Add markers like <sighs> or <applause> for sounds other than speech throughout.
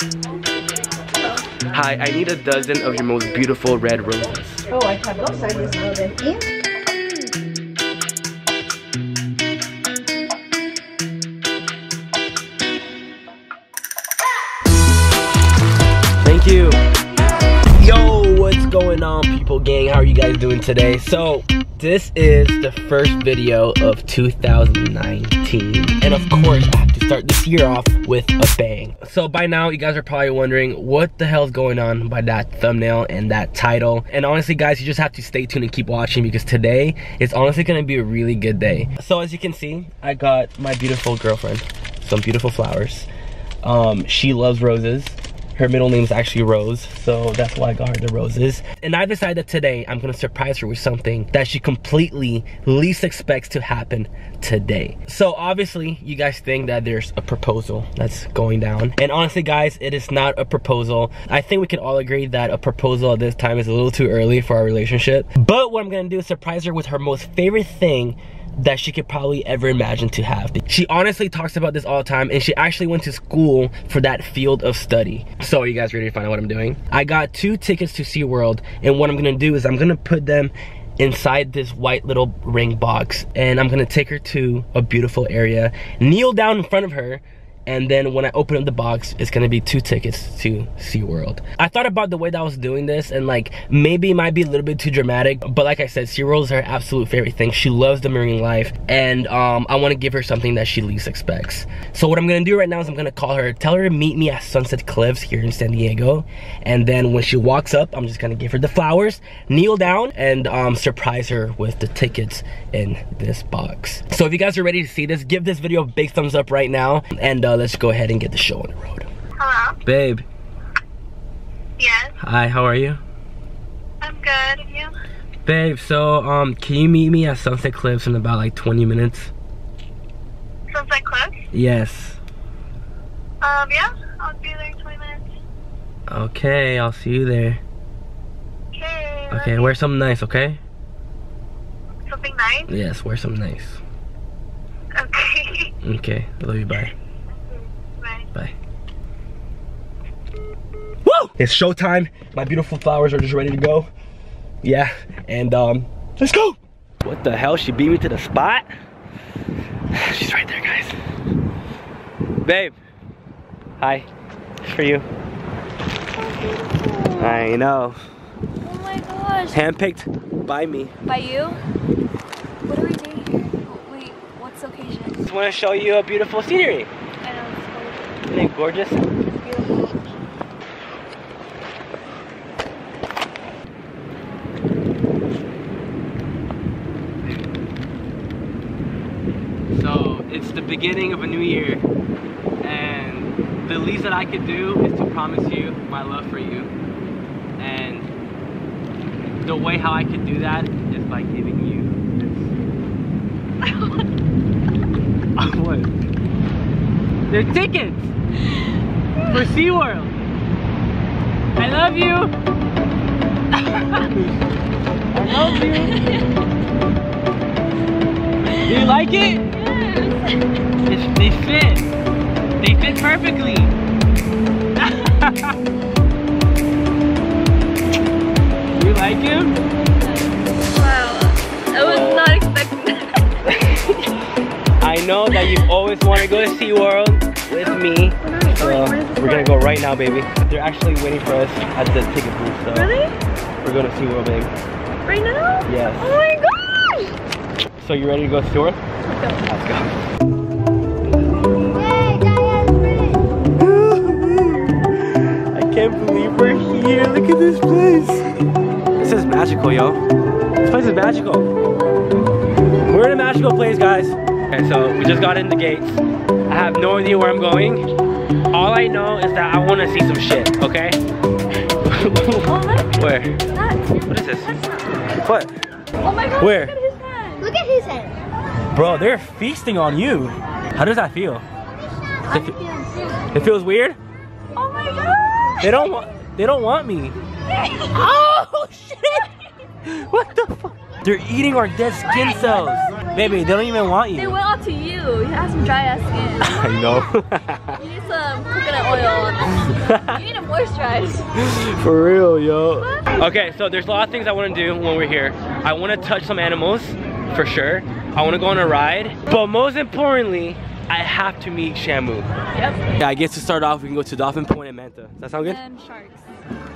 Hi, I need a dozen of your most beautiful red roses. Oh, I have those sizes well then. Thank you. Yo, what's going on, people gang? How are you guys doing today? So, this is the first video of 2019. And of course, I have to start this year off with a bang. So by now, you guys are probably wondering what the hell's going on by that thumbnail and that title. And honestly, guys, you just have to stay tuned and keep watching because today is honestly gonna be a really good day. So as you can see, I got my beautiful girlfriend some beautiful flowers. Um, she loves roses. Her middle name is actually Rose, so that's why I got her the roses. And I decided today I'm gonna surprise her with something that she completely least expects to happen today. So obviously, you guys think that there's a proposal that's going down. And honestly, guys, it is not a proposal. I think we can all agree that a proposal at this time is a little too early for our relationship. But what I'm gonna do is surprise her with her most favorite thing that she could probably ever imagine to have. She honestly talks about this all the time and she actually went to school for that field of study. So are you guys ready to find out what I'm doing? I got two tickets to SeaWorld and what I'm gonna do is I'm gonna put them inside this white little ring box and I'm gonna take her to a beautiful area, kneel down in front of her and then when I open up the box, it's gonna be two tickets to SeaWorld. I thought about the way that I was doing this and like maybe it might be a little bit too dramatic, but like I said, SeaWorld is her absolute favorite thing. She loves the marine life and um, I wanna give her something that she least expects. So what I'm gonna do right now is I'm gonna call her, tell her to meet me at Sunset Cliffs here in San Diego. And then when she walks up, I'm just gonna give her the flowers, kneel down and um, surprise her with the tickets in this box. So if you guys are ready to see this, give this video a big thumbs up right now. And uh, let's go ahead and get the show on the road. Hello. Babe, Yes, hi, how are you? I'm good. And you? Babe, so um, can you meet me at Sunset Cliffs in about like 20 minutes? Sunset Cliffs? Yes. Um, yeah, I'll be there in 20 minutes. Okay, I'll see you there. Okay. Okay, wear something nice, okay? Something nice? Yes, wear something nice. Okay. <laughs> Okay, love you, bye. Bye. Bye. Woo! It's showtime. My beautiful flowers are just ready to go. Yeah, and um, let's go. What the hell? She beat me to the spot? <sighs> She's right there, guys. Babe. Hi. It's for you. I know. Oh my gosh. Handpicked by me. By you? What are we doing? Oh, Wait, what's the occasion? Just want to show you a beautiful scenery. Isn't it gorgeous? So it's the beginning of a new year, and the least that I could do is to promise you my love for you. And the way how I could do that is by giving you this. <laughs> <laughs> what? They're tickets for SeaWorld. I love you. <laughs> I love you. Do you like it? It's, they fit. They fit perfectly. <laughs> you like him? Know that you've always wanted to go to SeaWorld with me. So we're gonna go right now, baby. They're actually waiting for us at the ticket booth. So Really? we're going to SeaWorld, baby. Right now? Yes. Oh my gosh! So you ready to go to SeaWorld? Let's go. Let's go. <laughs> I can't believe we're here. Look at this place. This is magical, yo. This place is magical. We're in a magical place, guys. Okay, so we just got in the gates. I have no idea where I'm going. All I know is that I want to see some shit, okay? Oh where? That. What is this? What? Oh my gosh. Where? Look at his hand. Look at his head. Bro, they're feasting on you. How does that feel? It, fe- it feels weird? Oh my god! They don't want they don't want me. <laughs> Oh shit! What the fuck? They're eating our dead skin cells. Baby, they don't even want you. They went up to you. You have some dry ass skin. <laughs> I know. <laughs> You need some coconut oil. <laughs> you need to moisturize. For real, yo. Okay, so there's a lot of things I want to do when we're here. I want to touch some animals, for sure. I want to go on a ride. But most importantly, I have to meet Shamu. Yep. Yeah, I guess to start off, we can go to Dolphin Point and Manta. Does that sound good? And sharks.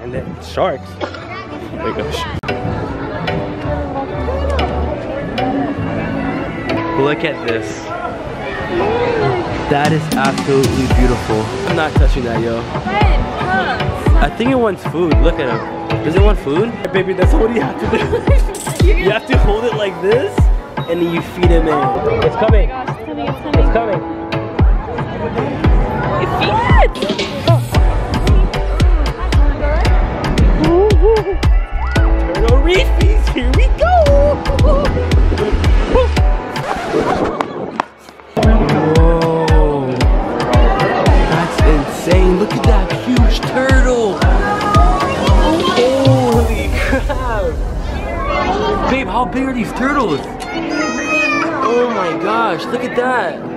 And then sharks. There you go. Look at this. That is absolutely beautiful. I'm not touching that, yo. I think it wants food. Look at him. Does it want food? Baby, that's what you have to do. <laughs> you have to hold it like this, and then you feed him in. It's coming. Oh gosh, it's coming, it's coming. It's coming. Babe, how big are these turtles? Oh my gosh, look at that.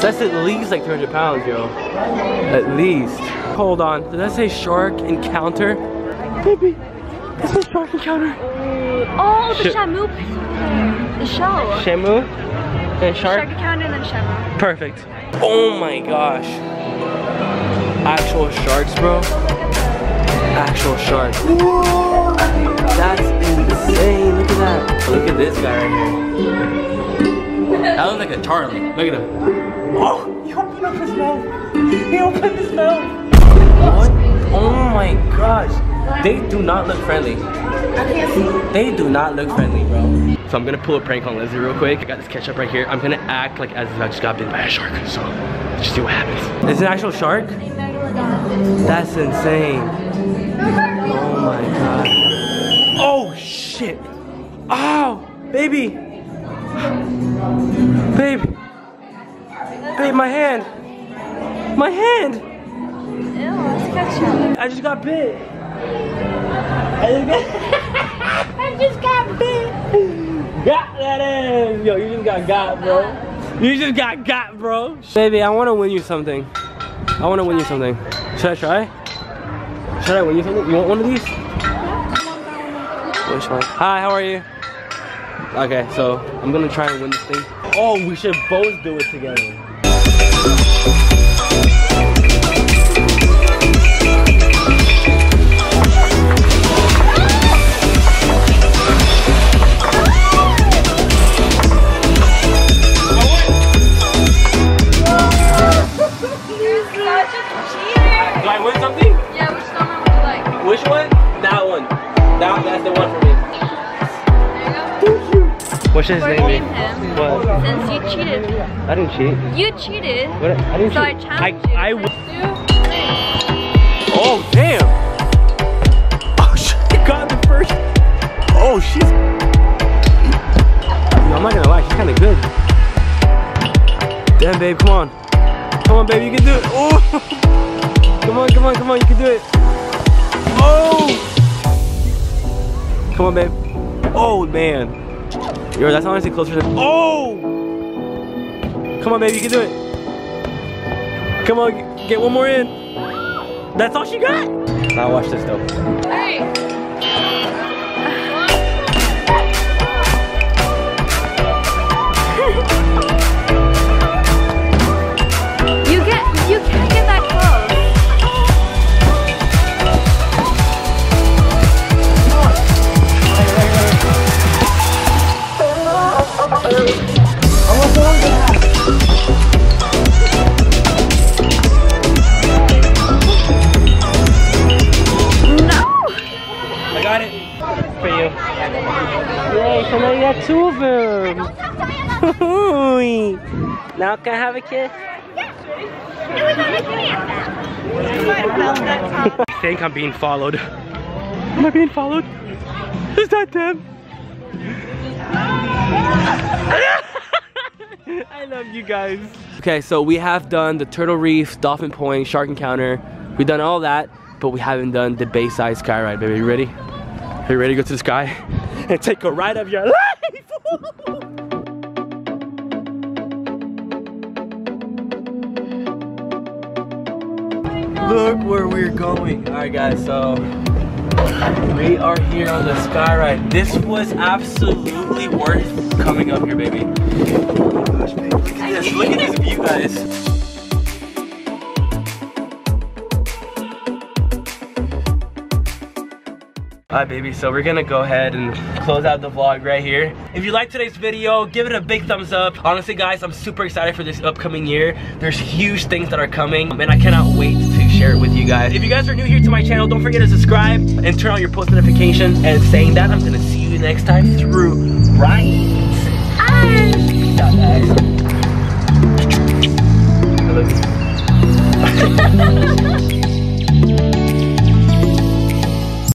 That's at least like 300 pounds, yo. At least. Hold on, did that say shark encounter? Baby, this is shark encounter. Oh, the Shit. Shamu. The show. Shamu and Shark shark. encounter and then Shamu. Perfect. Oh my gosh. Actual sharks, bro. Actual sharks. Whoa! Insane. Look at that. Look at this guy right here. That looks like a Charlie. Look at him. Oh, he opened up his mouth. He opened his mouth. What? Oh my gosh. They do not look friendly. They do not look friendly, bro. So I'm gonna pull a prank on Leslie real quick. I got this ketchup right here. I'm gonna act like as if I just got bitten by a shark. So let's just see what happens. Is it an actual shark? That's insane. Oh my god. Oh shit. Ow, baby. Babe. Babe, my hand. My hand. Ew. I just got bit. I just got, <laughs> <laughs> I just got bit. Got that in. Yo, you just got got, bro. You just got got, bro. Baby, I want to win you something. I want to win you something. Should I try? Should I win you something? You want one of these? Which one? Hi, how are you? Okay, so I'm gonna try and win this thing. Oh, we should both do it together. What's his name? him. What? Since you cheated. I didn't cheat. You cheated. What? I didn't So I cheat. challenged you. I, I, Two, three. oh, damn. Oh, <laughs> she got the first. Oh, she's. Yo, I'm not gonna lie, she's kind of good. Damn, babe, come on. Come on, babe, you can do it. Oh. <laughs> Come on, come on, come on, you can do it. Oh. Come on, babe. Oh, man. Yo, that's honestly closer than. Oh. Come on, baby, you can do it. Come on, get one more in. That's all she got. Now watch this though. Hey. Now can I have a kiss? <laughs> I think I'm being followed. Am I being followed? Is that them? <laughs> I love you guys. Okay, so we have done the Turtle Reef, Dolphin Point, Shark Encounter. We've done all that, but we haven't done the Bayside Sky Ride, baby. You ready? Are you ready to go to the sky <laughs> and take a ride of your life? Look where we're going. All right, guys, so we are here on the sky ride. This was absolutely worth coming up here, baby. Baby, so we're gonna go ahead and close out the vlog right here. If you like today's video, give it a big thumbs up. Honestly guys, I'm super excited for this upcoming year. There's huge things that are coming and I cannot wait to share it with you guys. If you guys are new here to my channel, don't forget to subscribe and turn on your post notifications. And saying that, I'm gonna see you next time through Ryan's. Ah. Peace out guys. I love you. <laughs>